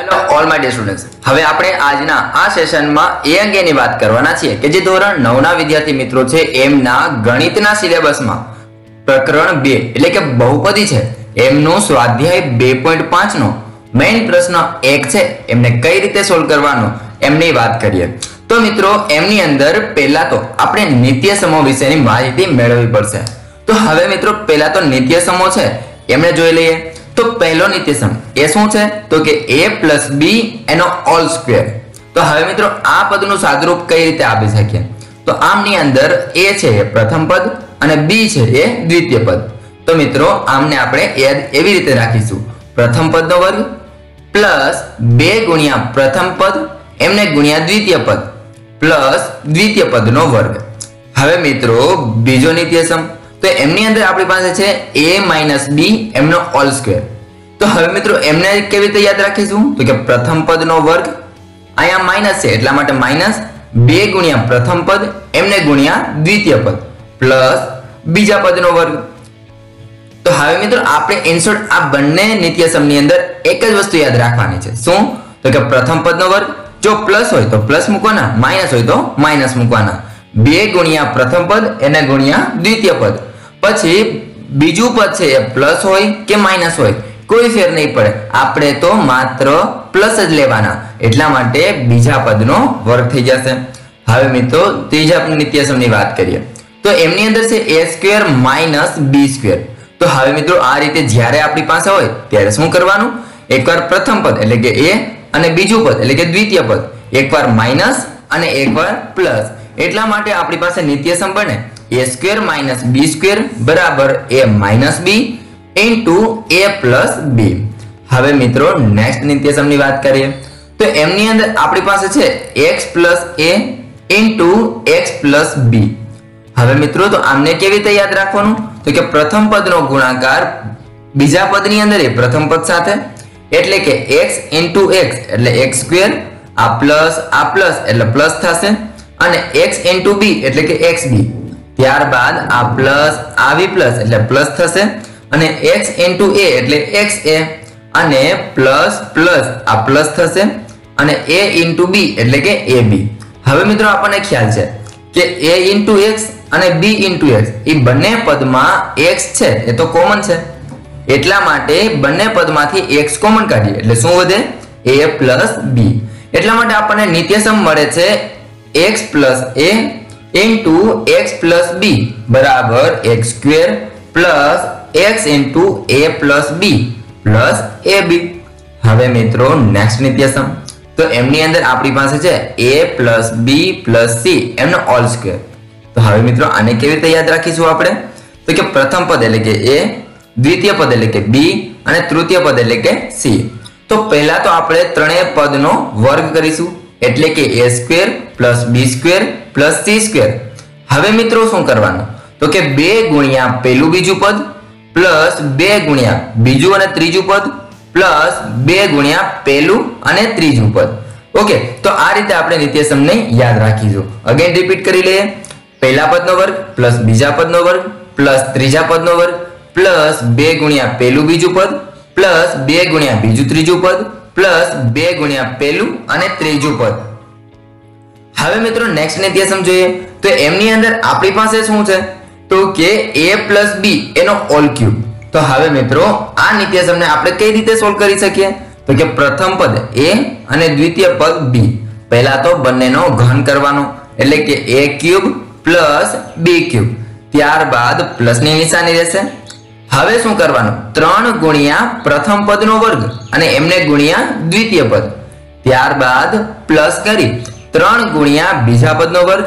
Hello all my dear students હવે આપણે આજના આ સેશનમાં એ અંગેની વાત કરવાના છીએ કે જે ધોરણ નવના વિદ્યાર્થી મિત્રો છે, એમના ગણિતના સિલેબસમાં પ્રકરણ બે, એટલે કે બહુપદી છે, એમનો સ્વાધ્યાય 2.5 નો. મેઇન પ્રશ્ન એક છે, એમને કઈ રીતે સોલ્વ કરવાનો, એમની વાત કરીએ. તો મિત્રો, એમની અંદર પહેલા તો આપણે નિત્ય સમૂહ વિશેની માહિતી મેળવવી પડશે. તો હવે મિત્રો, પહેલા તો નિત્ય સમૂહ છે એમને જોઈ લઈએ. તો પહેલો નિત્યસમ એ શું છે? તો કે a b એનો ઓલ સ્ક્વેર તો હવે મિત્રો આ પદનું સાદરૂપ કઈ રીતે આપી શકીએ? તો આમની અંદર a છે એ પ્રથમ પદ અને b છે એ દ્વિતીય પદ. તો મિત્રો આમને આપણે એવી રીતે રાખીશું. પ્રથમ પદનો વર્ગ પ્લસ બે ગુણ્યા પ્રથમ પદ, એમને ગુણ્યા દ્વિતીય પદ, પ્લસ દ્વિતીય પદનો વર્ગ. હવે મિત્રો બીજો નિત્યસમ. તો એમની અંદર આપણી પાસે છે a માઇનસ બી એમનો ઓલ સ્ક્વેર તો હવે મિત્રો, એમને કેવી રીતે યાદ રાખીશું? તો કે પ્રથમ પદનો વર્ગ અહીંયા માઇનસ છે, એટલા માટે માઇનસ બે ગુણ્યા પ્રથમ પદ, એમને ગુણ્યા દ્વિતીય પદ પ્લસ બીજા પદનો વર્ગ. તો હવે મિત્રો, આપણે ઇન્સર્ટ આ બંને નિત્યસમની અંદર એક જ વસ્તુ યાદ રાખવાની છે. શું? તો કે પ્રથમ પદનો વર્ગ, જો પ્લસ હોય તો પ્લસ મૂકવાના માઇનસ હોય તો માઇનસ મૂકવાના. બે ગુણ્યા પ્રથમ પદ, એને ગુણ્યા દ્વિતીય પદ. પછી બીજું પદ છે એ પ્લસ હોય કે માઇનસ હોય? કોઈ ફેર નહીં પડે. આપણે તો માત્ર પ્લસ જ લેવાના. એટલા માટે બીજા પદનો વર્ગ થઈ જશે. હવે મિત્રો ત્રીજા નિત્યસમની વાત કરીએ. તો એમની અંદર છે A square minus B square તો હવે મિત્રો આ રીતે જ્યારે આપણી પાસે હોય, ત્યારે શું કરવાનું? એકવાર પ્રથમ પદ એટલે કે એ અને બીજું પદ એટલે કે દ્વિતીય પદ. એકવાર માઇનસ અને એકવાર પ્લસ એટલા માટે આપણી પાસે નિત્યસમ બને. A square minus B square બરાબર A minus B into A plus B હવે મિત્રો નેક્સ્ટ નિત્યસમની વાત કરીએ. તો એમની અંદર આપણી પાસે છે x plus A into x plus B હવે મિત્રો, તો આમને કેવી રીતે યાદ રાખવાનું? તો કે પ્રથમ પદનો ગુણાકાર બીજા પદની અંદર એ પ્રથમ પદ સાથે. એટલે કે x ઇન્ટુ x, એટલે x સ્ક્વેર આ પ્લસ આ પ્લસ એટલે પ્લસ થશે. અને x ઇન્ટુ b, એટલે કે xb ત્યારબાદ આ પ્લસ આવી પ્લસ એટલે પ્લસ થશે. અને x ઇન્ટુ a એટલે xa અને પ્લસ પ્લસ આ પ્લસ થશે અને a ઇન્ટુ b એટલે કે ab. હવે મિત્રો આપણને ખ્યાલ છે કે a ઇન્ટુ x અને b ઇન્ટુ x, એ બંને પદમાં x છે. એ તો કોમન છે. એટલા માટે બંને પદમાંથી x કોમન કાઢીએ. એટલે શું વધે? a plus b. એટલા માટે આપણને નિત્યસમ મળે છે x plus a into x plus b. બરાબર, x square plus x into a plus b plus ab હવે મિત્રો નેક્સ્ટ નિત્યસમ તો એમની અંદર આપણી પાસે છે a plus b plus c, એમનો ઓલ સ્ક્વેર તો હવે મિત્રો, આને કેવી રીતે યાદ રાખીશું આપણે? તો કે પ્રથમ પદ એટલે કે a, દ્વિતીય પદ એટલે કે b અને તૃતીય પદ એટલે કે c. તો પહેલા તો આપણે ત્રણેય પદનો વર્ગ કરીશું. એટલે કે a square plus b square plus c square હવે મિત્રો, શું કરવાનું? તો કે બે ગુણ્યા પેલું બીજું પદ પ્લસ બે ગુણ્યા બીજું અને ત્રીજું પદ, પ્લસ બે ગુણ્યા પેલું અને ત્રીજું પદ. ઓકે, તો આ રીતે આપણે નિત્યસમને યાદ રાખીશું. અગેન રિપીટ કરી લઈએ. પહેલા પદનો વર્ગ, પ્લસ બીજા પદનો વર્ગ, પ્લસ ત્રીજા પદનો વર્ગ, પ્લસ બે ગુણ્યા પેલું બીજું પદ, પ્લસ બે ગુણ્યા બીજું ત્રીજું પદ, પ્લસ બે ગુણ્યા પેલું અને ત્રીજું પદ. હવે મિત્રો નેક્સ્ટ નિત્યસમ જોઈએ. તો એમની અંદર આપણી પાસે શું છે? તો કે a પ્લસ બી એનો ઓલ ક્યુબ તો હવે મિત્રો, આ નિત્યસમને આપણે કઈ રીતે સોલ્વ કરી શકીએ? તો કે પ્રથમ પદ a અને દ્વિતીય પદ b. પહેલા તો બંનેનો ઘન કરવાનો, એટલે કે a cube plus B cube ત્યારબાદ પ્લસની નિશાની રહેશે. હવે શું કરવાનું? ત્રણ ગુણ્યા પ્રથમ પદનો વર્ગ અને એમને ગુણ્યા દ્વિતીય પદ. ત્યારબાદ પ્લસ કરી, ત્રણ ગુણ્યા બીજા પદનો વર્ગ.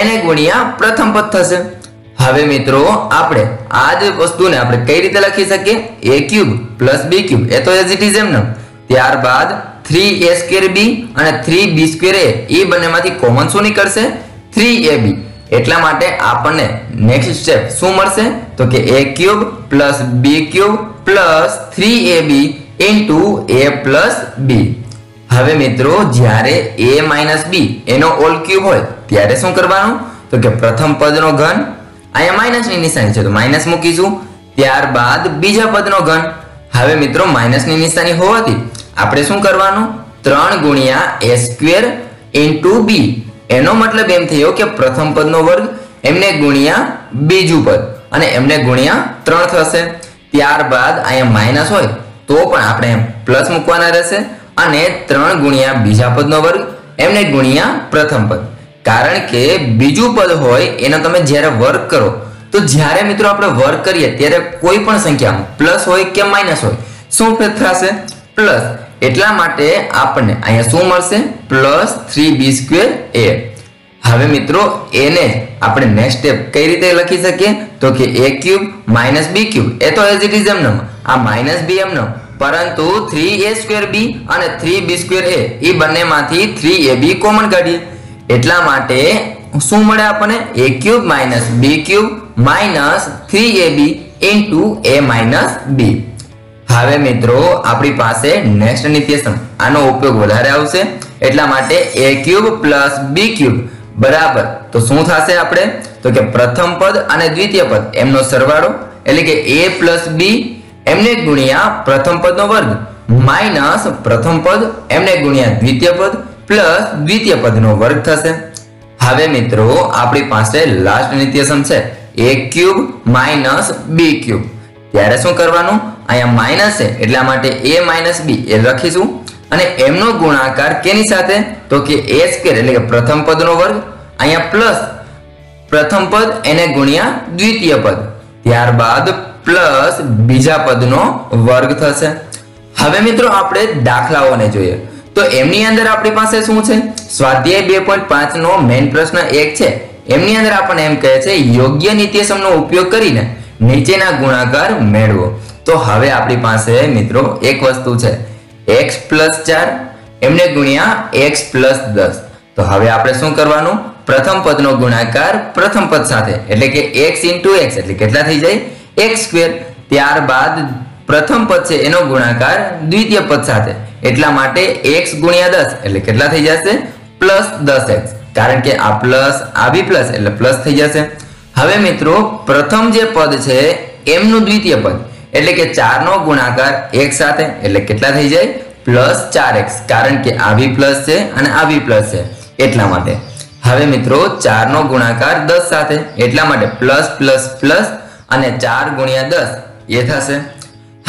એને ગુણ્યા પ્રથમ પદ થશે. હવે મિત્રો, આપણે આ જ વસ્તુને આપણે કઈ રીતે લખી શકીએ? A cube plus B cube એ તો એઝ ઇટ ઇઝ એમ ને? ત્યારબાદ થ્રી એ સ્ક્વેર બી અને થ્રી બી સ્ક્વેર એ એ બંનેમાંથી કોમન શું નીકળશે? થ્રી એ બી એટલા માટે આપણને નેક્સ્ટ સ્ટેપ શું મળશે? તો કે A cube plus B cube plus three A B into A plus B હવે મિત્રો, જ્યારે a માઇનસ બી એનો ઓલ ક્યુબ હોય, ત્યારે શું કરવાનું? તો કે પ્રથમ પદનો ઘન અહીંયા માઇનસની નિશાની છે, તો માઇનસ મૂકીશું. ત્યારબાદ બીજા પદનો ઘન. હવે મિત્રો માઇનસની નિશાની હોવાથી આપણે શું કરવાનું? ત્રણ ગુણ્યા એ સ્ક્વેર ઇન્ટુ બી એનો મતલબ એમ થયો કે પ્રથમ પદનો વર્ગ એમને ગુણ્યા બીજું પદ. અને એમને ગુણ્યા ત્રણ થશે. ત્યારબાદ અહીંયા માઇનસ હોય, તો પણ આપણે પ્લસ મૂકવાના રહેશે. અને ત્રણ ગુણ્યા બીજા પદનો વર્ગ, એમને ગુણ્યા પ્રથમ પદ. કારણ કે બીજું પદ હોય, એનો તમે જ્યારે વર્ક કરો, તો જ્યારે મિત્રો આપણે વર્ક કરીએ, ત્યારે કોઈ પણ સંખ્યામાં, પ્લસ હોય કે માઇનસ હોય, શું થશે? પ્લસ. એટલા માટે આપણને અહીંયા શું મળશે? Plus three B square A. હવે મિત્રો, એને આપણે નેક્સ્ટ સ્ટેપ કઈ રીતે લખી શકીએ? તો કે A cube minus B cube એ તો એઝ ઇટ ઇઝ નમ. આ માઇનસ બી એમનો પરંતુ થ્રી એ સ્ક્વેર બી અને થ્રી બી સ્ક્વેર એ. એ બંનેમાંથી થ્રી એ બી કોમન કાઢીએ. એટલા માટે શું મળે આપણને? A cube minus B cube minus three A B into A minus B હવે મિત્રો, આપણી પાસે નેક્સ્ટ નિત્યસમ આનો ઉપયોગ વધારે આવશે. એટલા માટે A cube plus B cube બરાબર. તો શું થશે આપણે? તો કે પ્રથમ પદ અને દ્વિતીય પદ. એમનો સરવાળો, એટલે કે એ પ્લસ બી એમને ગુણ્યા પ્રથમ પદનો વર્ગ. માઇનસ પ્રથમ પદ, એમને ગુણ્યા દ્વિતીય પદ. પ્લસ દ્વિતીય પદનો વર્ગ થશે. હવે મિત્રો, આપણી પાસે લાસ્ટ નિત્યસમ છે. A cube minus B cube ત્યારે શું કરવાનું? અહીંયા માઇનસ છે, એટલા માટે એ માઇનસ બી એ લખીશું. અને એમનો ગુણાકાર કેની સાથે? તો કે એ સ્ક્વેર એટલે કે પ્રથમ પદનો વર્ગ. અહીંયા પ્લસ પ્રથમ પદ, એને ગુણ્યા દ્વિતીય પદ. ત્યારબાદ પ્લસ બીજા પદનો વર્ગ થશે. હવે મિત્રો, આપણે દાખલાઓને જોઈએ. તો એમની અંદર આપણી પાસે શું છે? સ્વાધ્યાય બે પોઈન્ટ પાંચ નો મેઇન પ્રશ્ન એક છે. એમની અંદર આપણને એમ કહે છે, યોગ્ય નિત્યસમનો ઉપયોગ કરીને નીચેના ગુણાકાર મેળવો. તો હવે આપણી પાસે મિત્રો એક વસ્તુ છે. એક્સ પ્લસ ચાર, એમને ગુણ્યા એક્સ પ્લસ દસ. તો હવે આપણે શું કરવાનું? પ્રથમ પદનો ગુણાકાર પ્રથમ પદ સાથે, એટલે કે એક્સ ઇન્ટુ એક્સ એટલે કેટલા થઈ જાય? એક્સ સ્ક્વેર ત્યારબાદ પ્રથમ પદ છે એનો ગુણાકાર દ્વિતીય પદ સાથે. એટલા માટે એક્સ ગુણ્યા દસ, એટલે કેટલા થઈ જશે? પ્લસ દસ એક્સ. કારણ કે આ પ્લસ, આ બી પ્લસ, એટલે પ્લસ થઈ જશે. હવે મિત્રો, પ્રથમ જે પદ છે, એમનું દ્વિતીય પદ. એટલે કે ચાર નો ગુણાકાર એક સાથે, એટલે કેટલા થઈ જાય? પ્લસ ચાર એક્સ. કારણ કે આ બી પ્લસ છે અને આ બી પ્લસ છે. એટલા માટે. હવે મિત્રો ચાર નો ગુણાકાર દસ સાથે. એટલા માટે પ્લસ પ્લસ પ્લસ અને ચાર ગુણ્યા દસ. એ થશે.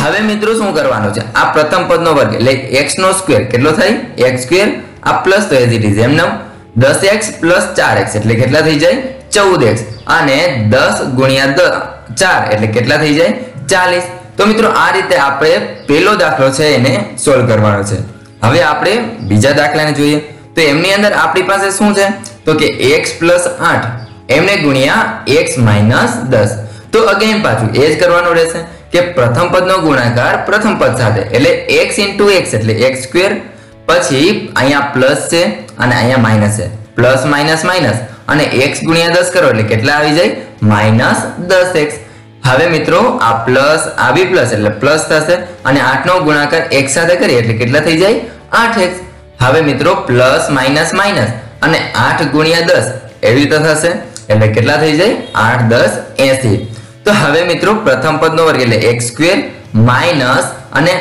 હવે મિત્રો શું કરવાનું છે? આ પ્રથમ પદનો વર્ગ, એટલે એક્સ નો સ્ક્વેર કેટલો થાય? એક્સ સ્ક્વેર આ પ્લસ તો એઝ ઇટ ઇઝ એમનો દસ એક્સ પ્લસ ચાર એક્સ એટલે કેટલા થઈ જાય? ચૌદ એક્સ અને દસ ગુણ્યા ચાર, એટલે કેટલા થઈ જાય? ચાલીસ. તો મિત્રો, આ રીતે આપણે પહેલો દાખલો છે એને સોલ્વ કરવાનો છે. હવે આપણે બીજા દાખલાને જોઈએ. તો એમની અંદર આપણી પાસે શું છે? તો કે એક્સ પ્લસ આઠ, એમને ગુણ્યા એક્સ માઇનસ દસ. તો અગેન પાછું એ જ કરવાનું રહેશે. કે પ્રથમ પદનો ગુણાકાર પ્રથમ પદ સાથે. એટલે એક્સ ઇન્ટુ એક્સ એટલે એક્સ સ્ક્વેર પછી અહીંયા પ્લસ છે અને અહીંયા માઇનસ છે. પ્લસ માઇનસ માઇનસ અને એક્સ ગુણ્યા દસ કરો એટલે કેટલા આવી જાય? માઇનસ દસ એક્સ હવે મિત્રો, આ પ્લસ આવી પ્લસ એટલે પ્લસ થશે. અને આઠનો ગુણાકાર એક સાથે કરીએ એટલે કેટલા થઈ જાય? આઠ એક્સ હવે મિત્રો પ્લસ માઇનસ માઇનસ અને આઠ ગુણ્યા દસ એવી રીતે થશે. એટલે કેટલા થઈ જાય? આઠ, દસ, એસી. તો હવે મિત્રો પ્રથમ પદનો વર્ગ એટલે એક્સ સ્ક્વેર માઇનસ અને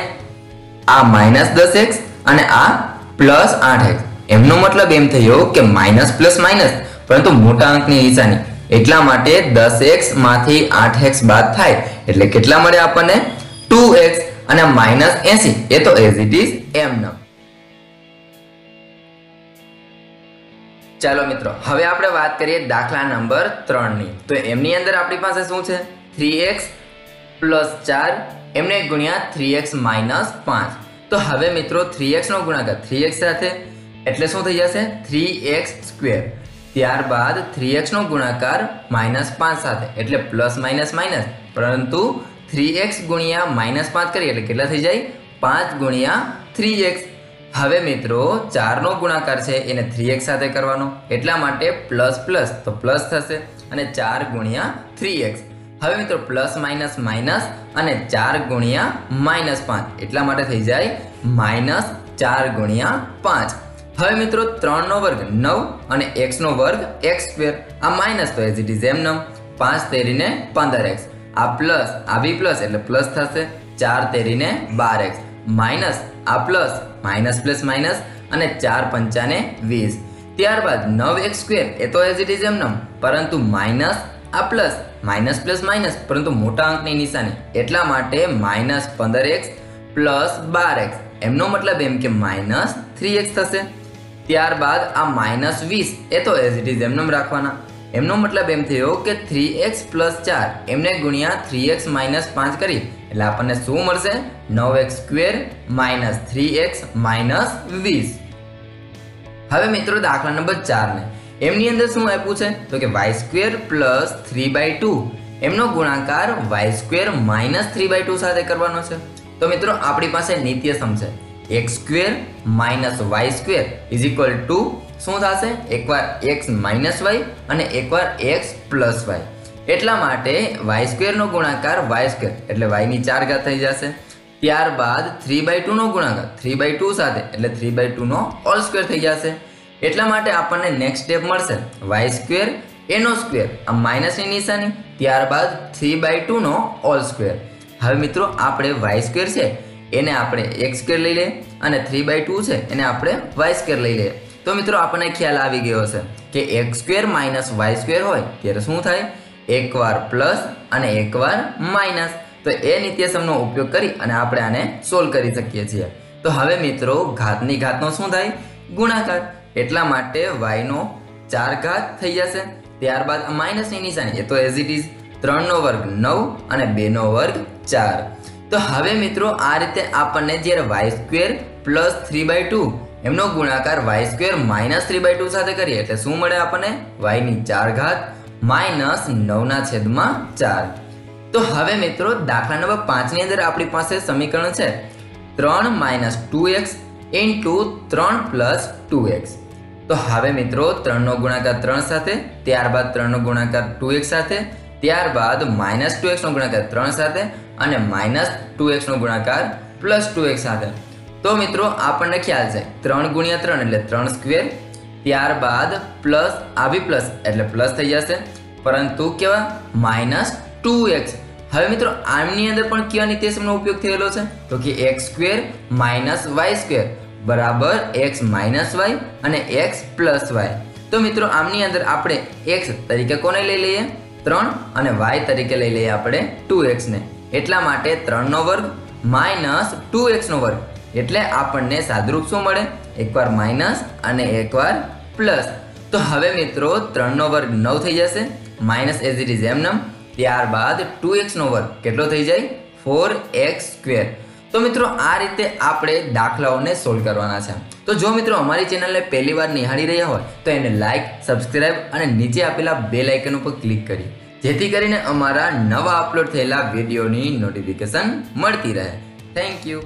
આ માઇનસ દસ એક્સ અને આ પ્લસ આઠ એક્સ એમનો મતલબ એમ થયો કે માઇનસ પ્લસ માઇનસ પરંતુ મોટા અંકની નિશાની. એટલા માટે દસ એક્સમાંથી આઠ એક્સ બાદ થાય. એટલે કેટલા મળે આપણને? ટુ એક્સ અને માઇનસ એસી. એ તો એઝ ઇટ ઇઝ એમ ન. ચાલો મિત્રો, હવે આપણે વાત કરીએ દાખલા નંબર ત્રણની. તો એમની અંદર આપણી પાસે શું છે? થ્રી એક્સ પ્લસ ચાર, એમને ગુણ્યા થ્રી એક્સ માઇનસ પાંચ. તો હવે મિત્રો, થ્રી એક્સનો ગુણાકાર થ્રી એક્સ સાથે એટલે શું થઈ જશે? Three x square. ત્યારબાદ થ્રી એક્સનો ગુણાકાર માઇનસ પાંચ સાથે, એટલે પ્લસ માઇનસ માઇનસ. પરંતુ થ્રી એક્સ ગુણ્યા માઇનસ પાંચ કરીએ એટલે કેટલા થઈ જાય? પાંચ ગુણ્યા થ્રી એક્સ. હવે મિત્રો, ચારનો ગુણાકાર છે, એને થ્રી એક્સ સાથે કરવાનો. એટલા માટે પ્લસ પ્લસ તો પ્લસ થશે અને ચાર ગુણ્યા થ્રી એક્સ હવે મિત્રો પ્લસ માઇનસ માઇનસ અને ચાર ગુણ્યા માઇનસ પાંચ. એટલા માટે થઈ જાય માઇનસ ચાર ગુણ્યા પાંચ. હવે મિત્રો, ત્રણનો વર્ગ નવ અને એક્સનો વર્ગ એક્સ સ્ક્વેર આ માઇનસ તો એઝ ઇટ ઇઝ એમ નવ પાંચ તેરીને પંદર એક્સ આ પ્લસ આ બી પ્લસ એટલે પ્લસ થશે. ચાર તેરીને બાર એક્સ માઇનસ આ પ્લસ, માઇનસ પ્લસ માઇનસ અને ચાર પંચાને વીસ. ત્યારબાદ નવ એક્સ સ્ક્વેર, એ તો એઝ ઇટ ઇઝ એમનેમ પરંતુ માઇનસ, આ પ્લસ, માઇનસ પ્લસ માઇનસ, પરંતુ મોટા અંકની નિશાની. એટલા માટે માઇનસ પંદર એક્સ પ્લસ બાર એક્સ. એમનો મતલબ એમ કે માઇનસ થ્રી એક્સ થશે. ત્યારબાદ આ માઇનસ વીસ, એ તો એઝ ઇટ ઇઝ એમનેમ રાખવાના. એમનો મતલબ એમ થયો કે થ્રી એક્સ પ્લસ ચાર એમને ગુણ્યા થ્રી એક્સ માઇનસ પાંચ કરી. એટલે આપણને શું મળશે? નવ x square minus three x minus વીસ. હવે મિત્રો દાખલા નંબર ચાર ને એમની અંદર શું આપ્યું છે? તો કે y square plus three by two એમનો ગુણાકાર y square minus three by two સાથે કરવાનો છે. તો મિત્રો આપણી પાસે નિત્ય સમ છે. X square minus y square is equal to શું થશે? એકવાર એક્સ માઇનસ વાય અને એકવાર એક્સ પ્લસ વાય એટલા માટે વાય સ્ક્વેરનો ગુણાકાર વાય સ્ક્વેર એટલે વાયની ચાર ઘાત થઈ જશે. ત્યારબાદ થ્રી બાય ટુનો ગુણાકાર. થ્રી બાય ટુ સાથે. એટલે થ્રી બાય ટુનો ઓલ સ્ક્વેર થઈ જશે. એટલા માટે આપણને નેક્સ્ટ સ્ટેપ મળશે. વાય સ્ક્વેર એનો સ્ક્વેર આ માઇનસની નિશાની. ત્યારબાદ થ્રી બાય ટુનો ઓલ સ્ક્વેર હવે મિત્રો, આપણે વાય સ્ક્વેર છે. એને આપણે એક્સ સ્કેર લઈ લઈએ અને થ્રી બાય ટુ છે, એને આપણે વાય સ્કેર લઈ લઈએ. તો મિત્રો, આપણને ખ્યાલ આવી ગયો હશે કે x square minus y square હોય, ત્યારે શું થાય? એકવાર પ્લસ અને એકવાર માઇનસ તો એ નિત્યસમનો ઉપયોગ કરી અને આપણે આને સોલ્વ કરી શકીએ છીએ. તો હવે મિત્રો, ઘાતની ઘાતનો શું થાય? ગુણાકાર. એટલા માટે વાયનો ચાર ઘાત થઈ જશે. ત્યારબાદ માઇનસની નિશાની, એ તો એઝ ઇટ ઇઝ ત્રણનો વર્ગ નવ અને બેનો વર્ગ ચાર. તો હવે મિત્રો આ રીતે આપણને જ્યારે y square plus three by two એમનો ગુણાકાર y square minus three by two સાથે કરીએ, એટલે શું મળે આપણને? વાયની ચાર ઘાત માઇનસ નવના છેદમાં ચાર. તો હવે મિત્રો દાખલા નંબર પાંચની અંદર આપણી પાસે સમીકરણ છે ત્રણ માઇનસ ટુ એક્સ ઇન્ટુ ત્રણ પ્લસ ટુ એક્સ તો હવે મિત્રો ત્રણનો ગુણાકાર ત્રણ સાથે, ત્યારબાદ ત્રણનો ગુણાકાર ટુ એક્સ સાથે, ત્યારબાદ માઇનસ ટુ એક્સનો ગુણાકાર ત્રણ સાથે અને માઇનસ ટુ એક્સનો ગુણાકાર પ્લસ ટુ એક્સ સાથે. તો મિત્રો, આપણને ખ્યાલ છે, ત્રણ ગુણ્યા ત્રણ એટલે ત્રણ સ્ક્વેર, ત્યારબાદ પ્લસ આવી પ્લસ એટલે પ્લસ થઈ જશે. પરંતુ કેવા? Minus two x. હવે મિત્રો, આમની અંદર પણ કયા નિત્યસમનો ઉપયોગ થયેલો છે? તો કે x square minus y square બરાબર એક્સ માઇનસ વાય અને એક્સ પ્લસ વાય. તો મિત્રો, આમની અંદર આપણે એક્સ તરીકે કોને લઈ લઈએ? ત્રણ અને વાય તરીકે લઈ લઈએ આપણે ટુ એક્સને. એટલા માટે ત્રણનો વર્ગ માઇનસ ટુ એક્સનો વર્ગ. એટલે આપણને સાદરૂપ શું મળે? એકવાર માઇનસ અને એકવાર પ્લસ. તો હવે મિત્રો, ત્રણનો વર્ગ નવ થઈ જશે. માઇનસ એઝ ઇટ ઇઝ એમ નમ. ત્યારબાદ ટુ એક્સનો વર્ગ કેટલો થઈ જાય? Four x square. તો મિત્રો, આ રીતે આપણે દાખલાઓને સોલ્વ કરવાના છે. તો જો મિત્રો અમારી ચેનલને પહેલી વાર નિહાળી રહ્યા હોય, તો એને લાઇક સબસ્ક્રાઇબ અને નીચે આપેલા બે લાઇકન ઉપર ક્લિક કરી. જેથી કરીને અમારા નવા અપલોડ થયેલા વિડીયોની નોટિફિકેશન મળતી રહે. Thank you